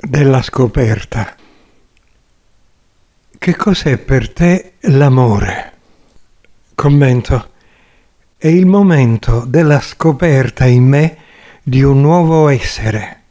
della scoperta. Che cos'è per te l'amore? Commento. È il momento della scoperta in me di un nuovo essere.